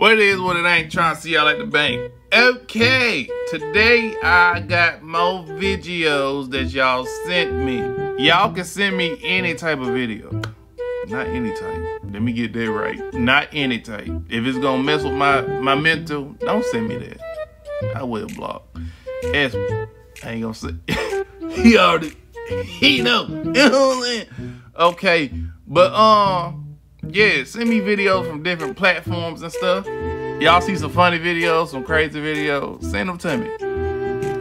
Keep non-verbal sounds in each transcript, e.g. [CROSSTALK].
What it is, what it ain't, trying to see y'all at the bank. Okay, today I got more videos that y'all sent me. Y'all can send me any type of video. Not any type. Let me get that right. Not any type. If it's gonna mess with my, my mental, don't send me that. I will block. Ask me. I ain't gonna say. [LAUGHS] he already, he know. [LAUGHS] You? Okay, but um, yeah, send me videos from different platforms and stuff. Y'all see some funny videos, some crazy videos, send them to me.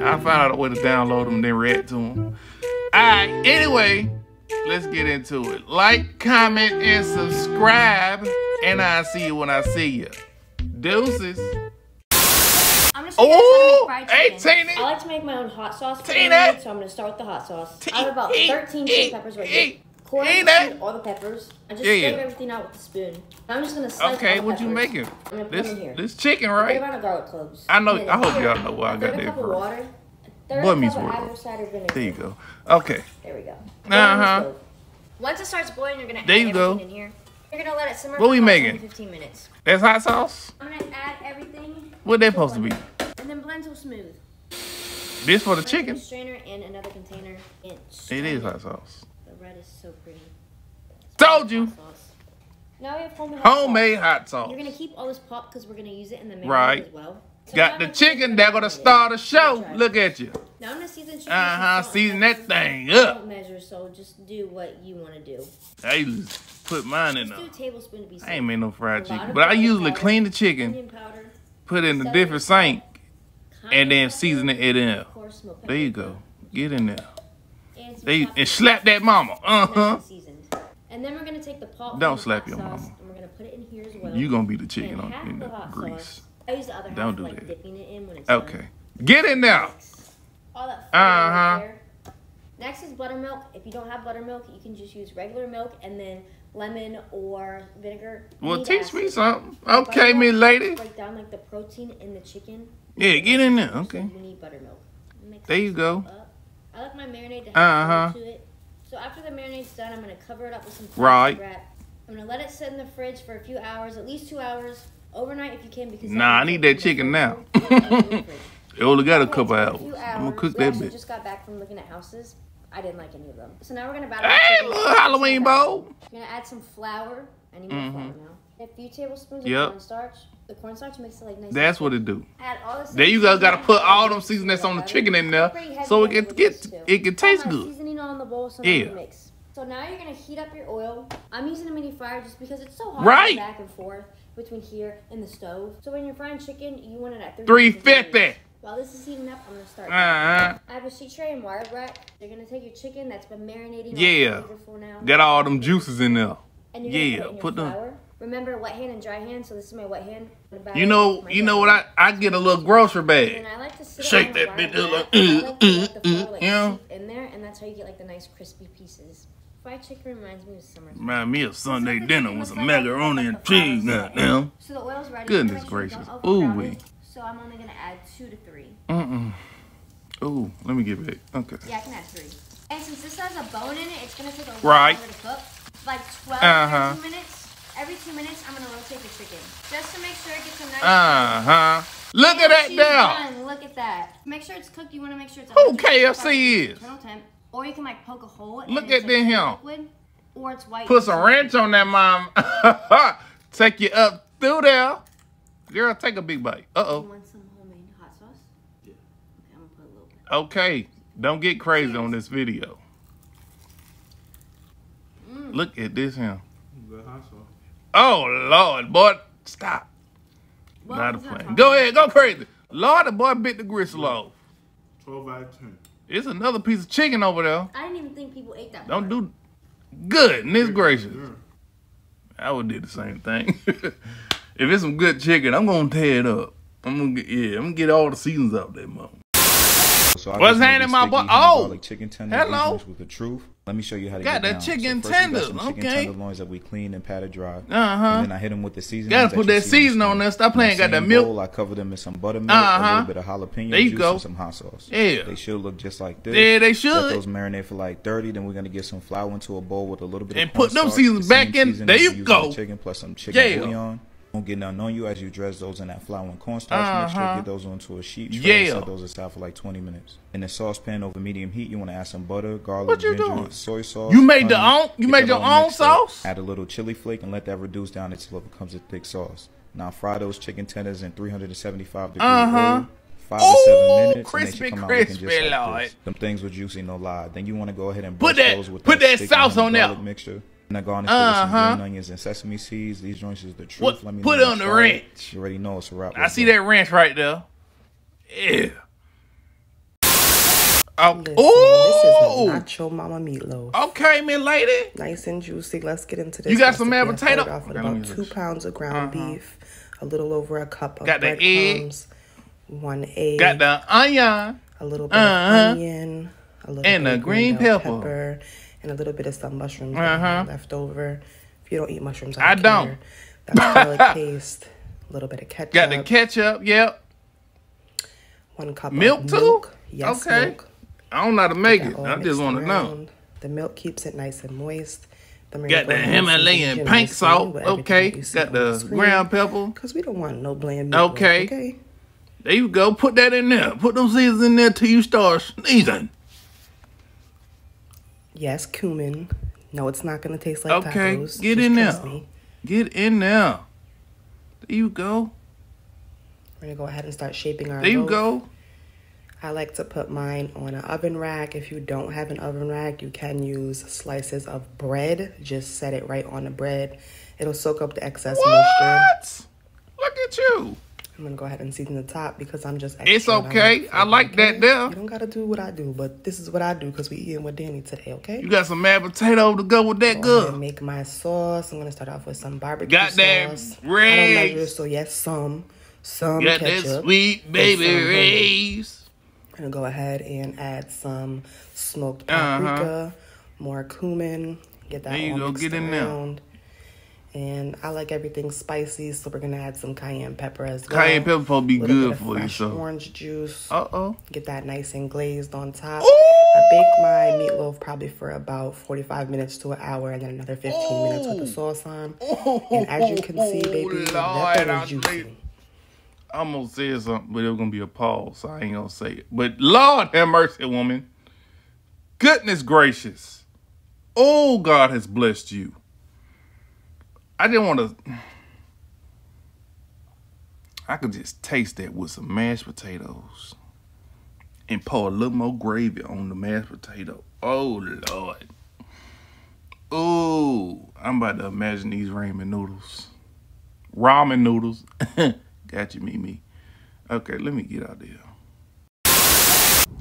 I'll find out a way to download them and then react to them. Alright, anyway, let's get into it. Like, comment, and subscribe. And I'll see you when I see you. Deuces. I'm gonna show you Oh, how to make hey. Tina. I like to make my own hot sauce. Tina. marinade, So I'm gonna start with the hot sauce. I have about 13 chili peppers right here. Tina. Core Tina. all the peppers. I just Yeah, scrape yeah. everything out with the spoon. I'm just gonna slice Okay, all the what you making? I'm gonna put This them here. this chicken, What right? about a garlic cloves? I know- I hope y'all know where I a got third that cup of from. water. a Third Boy cup meets of world. apple cider vinegar. There you go. Okay. There we go. Uh-huh. Once it starts boiling, you're gonna There add you go. in here. You're gonna let it simmer What for we about making? 10 15 minutes. That's hot sauce? I'm gonna add everything. What they to supposed to be? And then blend till smooth. This for the Put it in a chicken? strainer and another container. It is hot sauce. The red is so pretty. Told you. Hot. Now we have homemade hot Homemade sauce. hot sauce. You're gonna keep all this pop because we're gonna use it in the marinade Right. as well. So Got the chicken that gonna start the show. Look at you. Now I'm gonna season chicken. Uh huh. with some salt Season that thing up. don't measure, so just do what you want to do. I put mine in there. tablespoon to be safe. I ain't made no fried chicken, but I usually powder, clean the chicken, powder. put it in a different sink, and then season it in. of There you go. Get in there. And, some There you, chopped and slap that mama. Uh huh. and then we're gonna take the pot. Don't slap your sauce, mama. And we're gonna put it in here as well. You gonna be the chicken on in the the grease. sauce. I use the other Don't half do like that. dipping it in when it's done. Okay. Get in there. Mix All that Uh-huh. uh there. Next is buttermilk. If you don't have buttermilk, you can just use regular milk and then lemon or vinegar. You Well, teach me something. Okay, me lady. Break down like the protein in the chicken. Yeah, get in there. So Okay. You need buttermilk. Mix There you go. up. I like my marinade to have Uh-huh. flavor to it. So after the marinade's done, I'm gonna cover it up with some plastic Right. wrap. I'm gonna let it sit in the fridge for a few hours, at least two hours, overnight if you can. Because Nah, I need that chicken now. it in the fridge. [LAUGHS] It only got a couple hours. few I'm gonna cook We that bitch. just got back from looking at houses. I didn't like any of them. So now we're gonna batter. the Hey, chicken. little Halloween bowl. We're gonna add some flour. I need more Mhm. flour now. A few tablespoons Yep. of cornstarch. The cornstarch makes it like nice. That's what it do. Add all the There you guys Gotta put all them seasoning that's on the chicken in there, so it can get it can taste good. Seasoning on the bowl, so Yeah. mix. So now you're gonna heat up your oil. I'm using a mini fryer just because it's so hot Right. back and forth between here and the stove. So when you're frying chicken, you want it at 350. While this is heating up, I'm gonna start. Uh huh. I have a sheet tray and wire rack. You're gonna take your chicken that's been marinating. all Yeah. now. Got all them juices in there. And you're gonna Yeah, put, it in your put them- flour. Remember wet hand and dry hand. So this is my wet hand. You know, you know what? I I get a little grocery bag. then I like to sit Shake that a bitch wire up like, like the [LAUGHS] uh, flour uh, like yeah. in there, and that's how you get like the nice crispy pieces. Fried chicken reminds me of summer. Remind me of Sunday dinner with some macaroni and cheese. Goddamn. So the oil's ready. Goodness gracious. Ooh wee. So I'm only gonna add two to three. Mm-mm. Ooh, let me get back. Okay. Yeah, I can add three. And since this has a bone in it, it's gonna take a Right. longer to cook. Like 12 Uh-huh. minutes. Every two minutes, I'm gonna rotate the chicken. Just to make sure it gets a nice Uh huh. Look at that she's there. done. Look at that. Make sure it's cooked. You want to make sure it's. Who 100% KFC is? internal temp. Or you can like poke a hole. Look at like, them here. Liquid, or it's white. Put some ranch on that, mom. [LAUGHS] Take you up through there. Girl, take a big bite. Uh You oh. want some homemade hot sauce? Yeah. Okay, I'm gonna put a little bit. Okay. Don't get crazy on this video. Mm. Look at this here. Good hot sauce. Oh Lord, boy, stop. Well, Not a it's plan. Go ahead, go crazy. Lord, the boy bit the gristle off. 12 out of 10. It's another piece of chicken over there. I didn't even think people ate that. Don't part. do goodness gracious. Yeah. I would do the same thing. [LAUGHS] if it's some good chicken, I'm gonna tear it up. I'm gonna get yeah, I'm gonna get all the seasons out there, mom. So I What's just made happening, my boy? Oh! garlic chicken tenders Hello. with the truth. Let me show you how to Got get the down. chicken so first got tenders, some chicken okay. tenderloins that we clean and patted dry. Uh And huh. then I hit them with the seasoning. Gotta put that season on there. Stop playing. Got that milk. I cover them in some buttermilk, Uh-huh. a little bit of jalapeno There you juice, go. and some hot sauce. Yeah. They should look just like this. Yeah, they should. Let those marinate for like 30. Then we're gonna get some flour into a bowl with a little bit And of put them seasons back in. There you go. Chicken plus some chicken Yeah. bouillon. Won't get nothing on you as you dress those in that flour and cornstarch mixture. Uh-huh. Get those onto a sheet tray Yeah. and set those aside for like 20 minutes. In a saucepan over medium heat, you want to add some butter, garlic, What you ginger, doing? soy sauce. You made the own- you Get made your own mixed up. sauce? Add a little chili flake and let that reduce down until it becomes a thick sauce. Now fry those chicken tenders in 375 degree Uh-huh. Five Ooh, to seven minutes. and they crispy, out just crispy, like Lord. this. Them things were juicy, no lie. Then you want to go ahead and Put that- those with put that sticky sauce on there. mixture. And I garnish Uh-huh. with some green onions and sesame seeds. These joints is the truth. What- Let me put know it on the try ranch. You already know it's a wrap. I see that ranch right there. Yeah. Oh, Listen, ooh. this is a nacho mama meatloaf. Okay, me lady. Nice and juicy. Let's get into this. You got some recipe. mashed potato? Off with Okay, about two look. pounds of ground Uh-huh. beef, a little over a cup of Got the egg. one egg, Got the onion. a little bit Uh-huh. of onion, a little And bit the of green bell pepper. And a little bit of some mushrooms Uh-huh. left over. If you don't eat mushrooms, I I don't. don't. Care. That's [LAUGHS] garlic paste, a little bit of ketchup, Got the ketchup. Yep. one cup Milk of too? milk. Yes, Okay. milk. I don't know how to make it. I just want to know. The milk keeps it nice and moist. We're Got the gonna go ahead and Himalayan pink salt. Okay. that you see Got the screen. ground pepper. Cause we don't want no bland meat. Okay. Okay. There you go. Put that in there. Put those seasons in there till you start sneezing. Yes, cumin. No, it's not gonna taste like Okay, tacos. get Just in there. Me. Get in there. There you go. We're gonna go ahead and start shaping our. There you loaf. go. I like to put mine on an oven rack. If you don't have an oven rack, you can use slices of bread. Just set it right on the bread. It'll soak up the excess moisture. What? Look at you. I'm gonna go ahead and season the top because I'm just. Extra It's okay. like I like that there. You don't gotta do what I do, but this is what I do because we eating with Danny today. Okay. You got some mashed potato to go with that Go good. make my sauce. I'm gonna start off with some barbecue Got that sauce. I don't measure, so yes, some, some Got ketchup. that Sweet Baby Ray's. I'm gonna go ahead and add some smoked Uh-huh. paprika, more cumin. Get that There you go, get in there. And I like everything spicy, so we're gonna add some cayenne pepper as well. Cayenne pepper to be good of for you, so. Orange juice. Uh oh. Get that nice and glazed on top. Ooh. I bake my meatloaf probably for about 45 minutes to an hour and then another 15 minutes with the sauce on. And as you can see, baby, that thing is juicy. I'm gonna say something, but it was gonna be a pause, so I ain't gonna say it. But Lord have mercy, woman. Goodness gracious. Oh, God has blessed you. I didn't want to. I could just taste that with some mashed potatoes and pour a little more gravy on the mashed potato. Oh, Lord. Oh, I'm about to imagine these ramen noodles. Ramen noodles. [LAUGHS] got you, Mimi. Okay, let me get out there.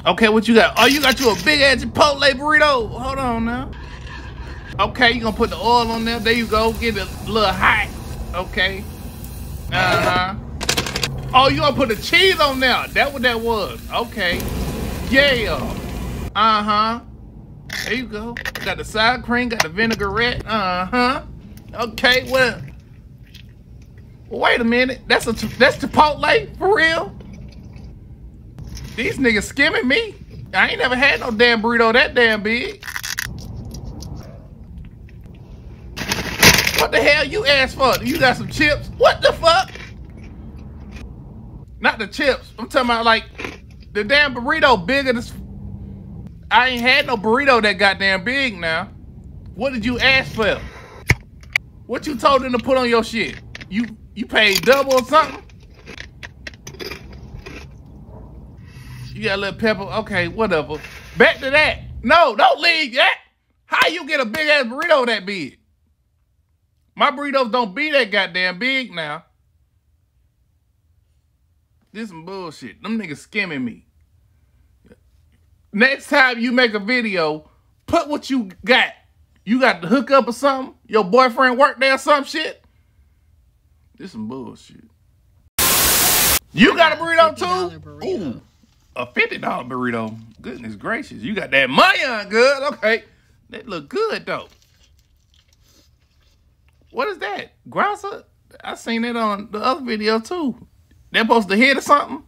Okay, what you got? Oh, you got you a big ass Chipotle burrito. Hold on now. Okay, you gonna put the oil on there. There you go. Get it a little hot. Okay. Uh huh. Oh, you gonna put the cheese on there? That what that was. Okay. Yeah. Uh huh. There you go. Got the sour cream. Got the vinaigrette. Uh huh. Okay. Well. Wait a minute. That's a that's Chipotle for real. These niggas skimming me. I ain't never had no damn burrito that damn big. What the hell you asked for? You got some chips? What the fuck? Not the chips. I'm talking about like the damn burrito bigger than. I ain't had no burrito that goddamn big now. What did you ask for? What you told them to put on your shit? You you paid double or something? You got a little pepper. Okay, whatever. Back to that. No, don't leave yet. How you get a big ass burrito that big? My burritos don't be that goddamn big now. This some bullshit. Them niggas skimming me. Next time you make a video, put what you got. You got the hookup or something? Your boyfriend work there or some shit? This some bullshit. You got a burrito too? burrito. Ooh, a fifty dollar burrito. Goodness gracious, you got that money on good. Okay, that look good though. What is that? Grasa? I seen it on the other video too. They're supposed to hit or something.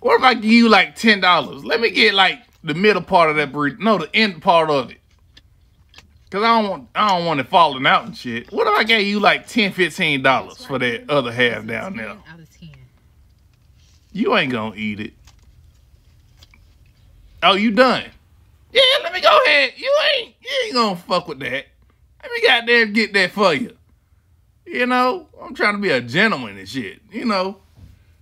What if I give you like ten dollars? Let me get like the middle part of that burrito. No, the end part of it. Cause I don't want I don't want it falling out and shit. What if I gave you like 10 15 dollars for that other half down there? Out of 10. You ain't gonna eat it. Oh, you done? Yeah, let me go ahead. You ain't you ain't gonna fuck with that. Let me goddamn get that for you. You know, I'm trying to be a gentleman and shit. You know,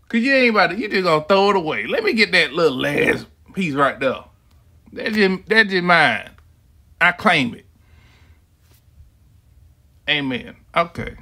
cause you ain't about to. You just gonna throw it away. Let me get that little last piece right there. That's just that's just mine. I claim it. Amen. Okay.